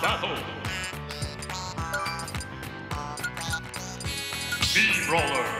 battle! Steamroller! Falco!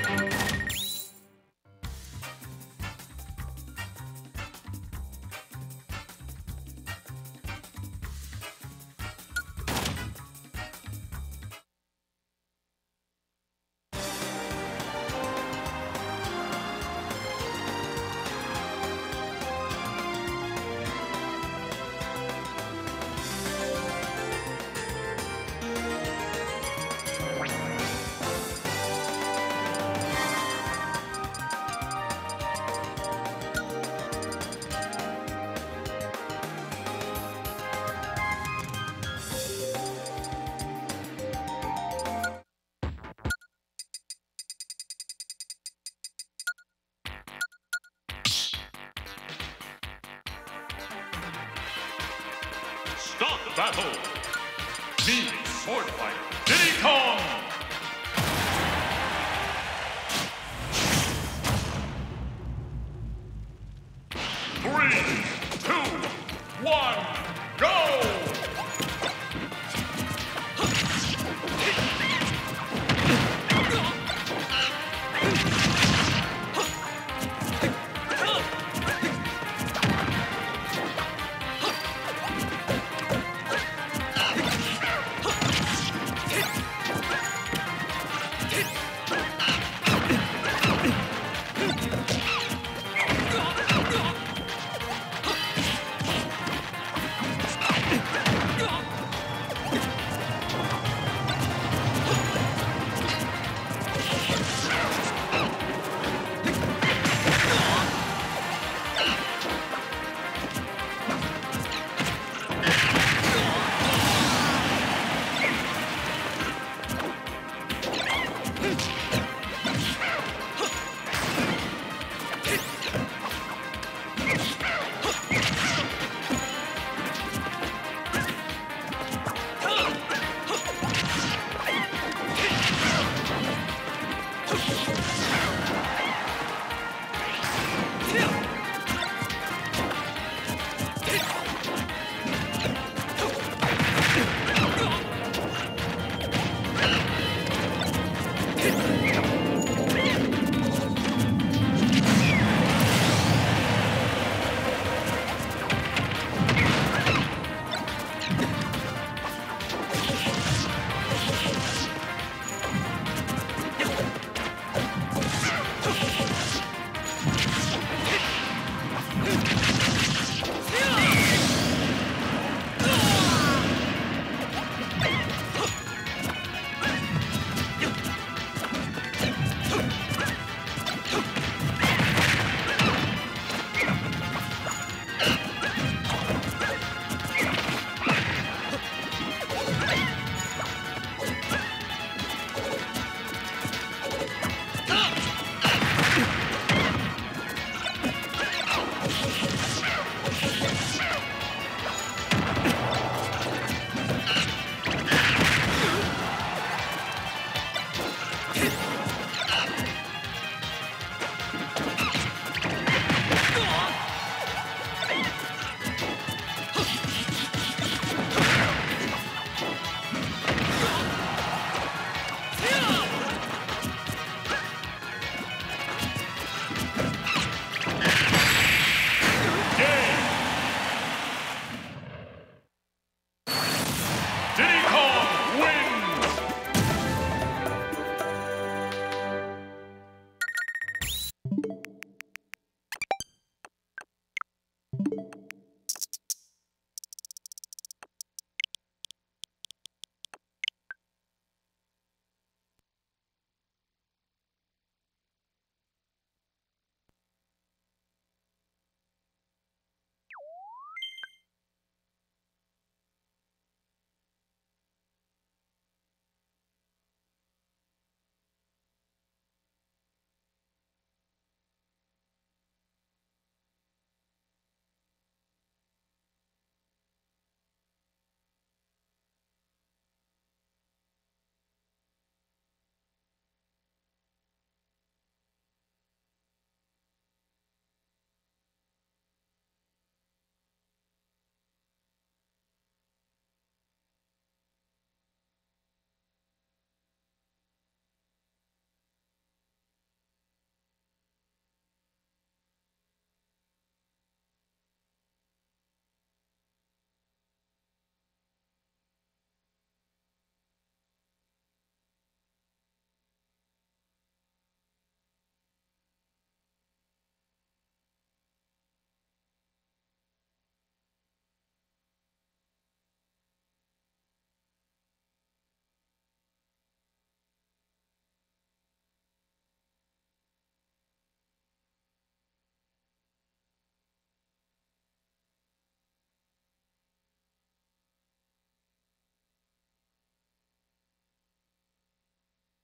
Stop the sword fighter, Diddy Kong! Three, two, one,